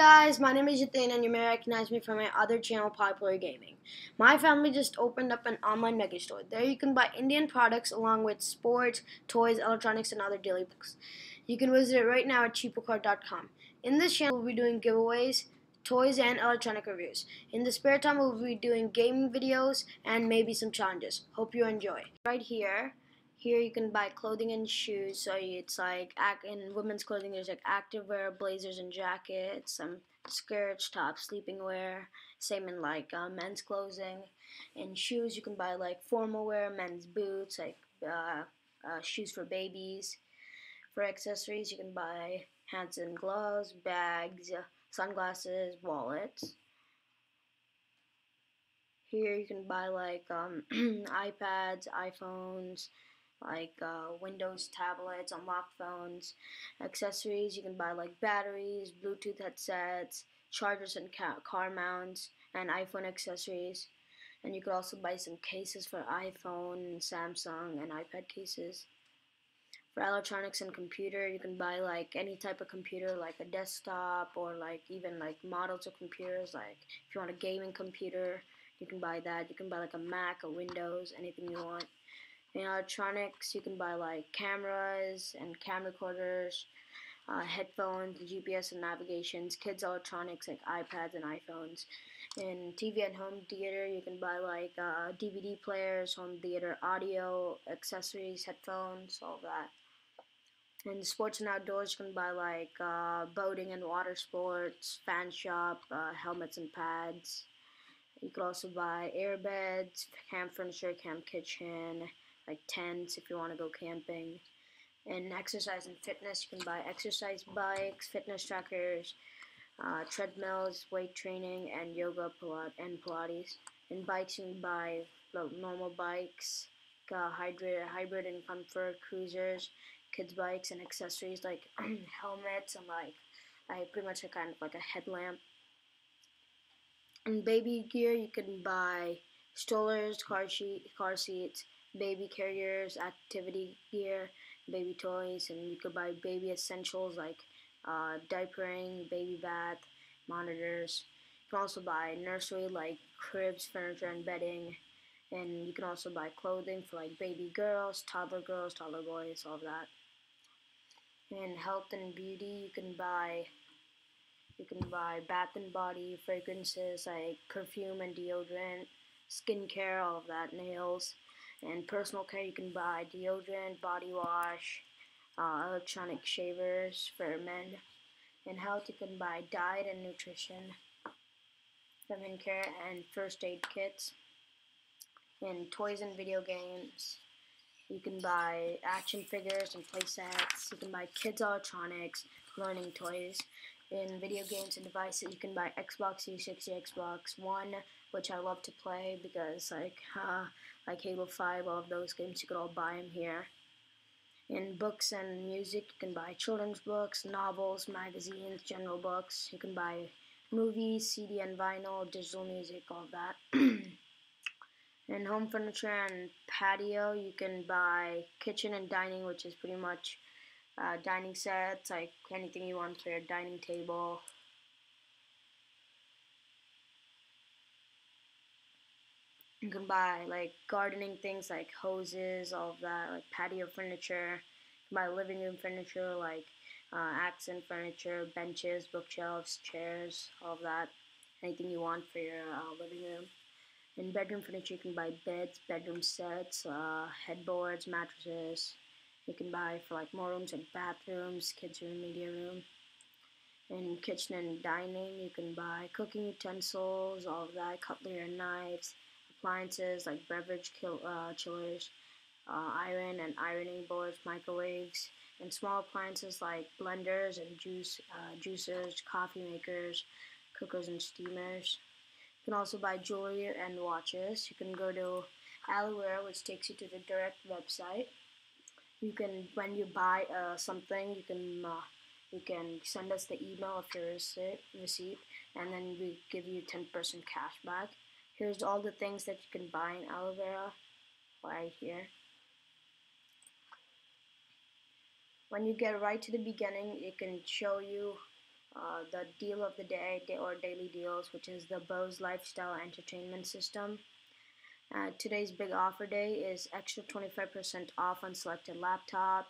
guys, my name is Yatin and you may recognize me from my other channel, Popular Gaming. My family just opened up an online mega store. There you can buy Indian products along with sports, toys, electronics, and other daily books. You can visit it right now at cheapocart.com. In this channel, we'll be doing giveaways, toys, and electronic reviews. In the spare time, we'll be doing gaming videos and maybe some challenges. Hope you enjoy. Right here, here you can buy clothing and shoes. So it's like in women's clothing, there's like activewear, blazers and jackets, some skirts, tops, sleeping wear. Same in like uh, men's clothing. In shoes, you can buy like formal wear, men's boots, like uh, uh, shoes for babies. For accessories, you can buy hands and gloves, bags, sunglasses, wallets. Here you can buy like um, iPads, iPhones, like uh, Windows tablets, unlock phones, accessories. You can buy like batteries, Bluetooth headsets, chargers and car mounts, and iPhone accessories. And you could also buy some cases for iPhone, Samsung, and iPad cases. For electronics and computer, you can buy like any type of computer, like a desktop, or like even like models of computers. Like if you want a gaming computer, you can buy that. You can buy like a Mac, a Windows, anything you want. In electronics, you can buy like cameras and camcorders, uh, headphones, GPS and navigations, kids electronics like iPads and iPhones. In TV and home theater, you can buy like uh, DVD players, home theater audio, accessories, headphones, all that. In sports and outdoors, you can buy like uh, boating and water sports, fan shop, uh, helmets and pads. You could also buy airbeds, camp furniture, camp kitchen, like tents if you want to go camping. And exercise and fitness, you can buy exercise bikes, fitness trackers, uh, treadmills, weight training, and yoga Pilates, and Pilates. And bikes, you can buy normal bikes, uh, hybrid, hybrid and comfort cruisers, kids bikes, and accessories like helmets and like I pretty much a kind of like a headlamp. And baby gear, you can buy strollers, car sheet, car seats, baby carriers, activity gear, baby toys, and you could buy baby essentials like uh, diapering, baby bath, monitors. You can also buy nursery like cribs, furniture, and bedding. And you can also buy clothing for like baby girls, toddler girls, toddler boys, all of that. And health and beauty, you can buy you can buy bath and body fragrances like perfume and deodorant, skincare, all of that, nails, and personal care, you can buy deodorant, body wash, uh, electronic shavers for men. In health, you can buy diet and nutrition, feminine care, and first aid kits. In toys and video games, you can buy action figures and play sets. You can buy kids electronics, learning toys. In video games and devices, you can buy Xbox 360, Xbox One, which I love to play because like uh, like Halo 5, all of those games, you could all buy them here. In books and music, you can buy children's books, novels, magazines, general books. You can buy movies, CD and vinyl, digital music, all that. in home furniture and patio, you can buy kitchen and dining, which is pretty much uh, dining sets, like anything you want for your dining table. You can buy like gardening things like hoses, all of that, like patio furniture. You can buy living room furniture like uh, accent furniture, benches, bookshelves, chairs, all of that. Anything you want for your uh, living room. In bedroom furniture, you can buy beds, bedroom sets, uh, headboards, mattresses. You can buy for like more rooms like bathrooms, kids room, media room. In kitchen and dining, you can buy cooking utensils, all of that, cutlery and knives appliances like beverage kill, uh, chillers, uh, iron and ironing boards, microwaves, and small appliances like blenders and juice uh, juicers, coffee makers, cookers and steamers. You can also buy jewelry and watches. You can go to Aliware, which takes you to the direct website. You can, when you buy uh, something, you can uh, you can send us the email of your receipt, receipt, and then we give you 10% cash back. Here's all the things that you can buy in aloe vera right here. When you get right to the beginning, it can show you uh, the deal of the day or daily deals, which is the Bose Lifestyle Entertainment System. Uh, today's big offer day is extra 25% off on selected laptops.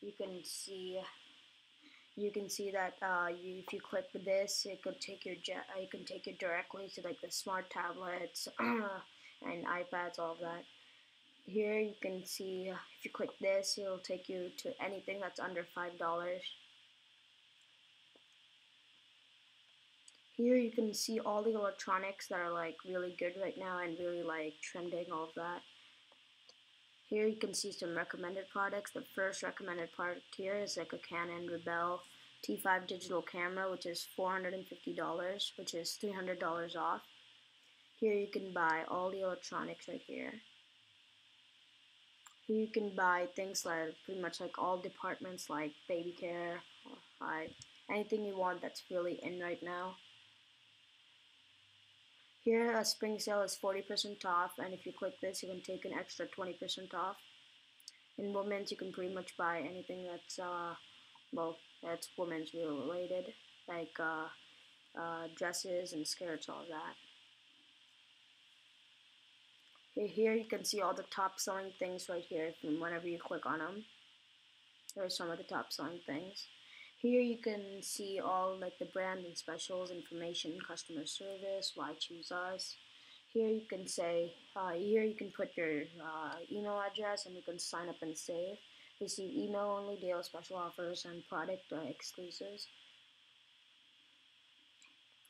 You can see you can see that uh, you, if you click this, it could take your uh, you can take it directly to like the smart tablets and iPads, all of that. Here you can see uh, if you click this, it'll take you to anything that's under five dollars. Here you can see all the electronics that are like really good right now and really like trending, all of that. Here you can see some recommended products. The first recommended product here is like a Canon Rebel T5 digital camera, which is $450, which is $300 off. Here you can buy all the electronics right here. Here you can buy things like pretty much like all departments like baby care, like anything you want that's really in right now. Here, a spring sale is 40% off, and if you click this, you can take an extra 20% off. In women's, you can pretty much buy anything that's, uh, well, that's women's related, like uh, uh, dresses and skirts, all that. Here you can see all the top selling things right here whenever you click on them. There are some of the top selling things. Here you can see all like the brand and specials information, customer service, why choose us. Here you can say, uh, here you can put your uh, email address and you can sign up and save. Receive email only deal special offers and product uh, exclusives.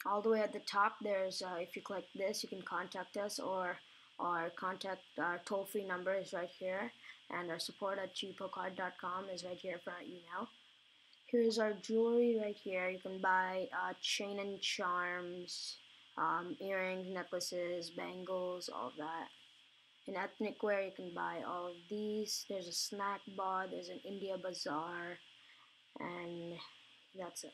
All the way at the top, there's uh, if you click this, you can contact us or our contact our toll free number is right here, and our support at cheapocart.com is right here for our email. Here's our jewelry right here. You can buy uh, chain and charms, um, earrings, necklaces, bangles, all that. In ethnic wear, you can buy all of these. There's a snack bar, there's an India bazaar, and that's it.